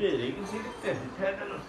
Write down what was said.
Fredrik de Här